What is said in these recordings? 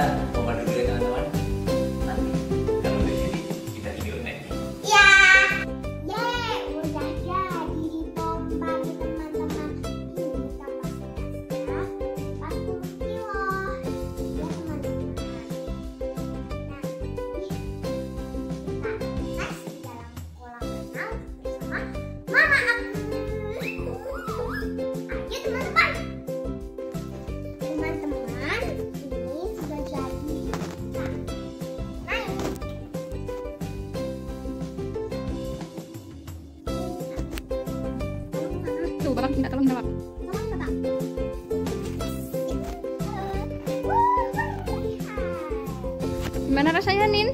ra tolong minta gimana rasanya Nin?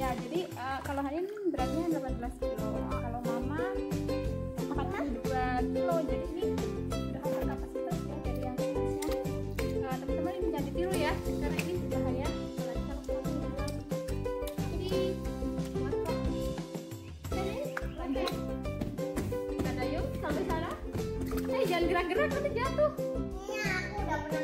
Iya, jadi uh, kalau hanya beratnya 18 kilo. sampai sana. Eh jangan gerak-gerak nanti jatuh. Iya, aku udah pernah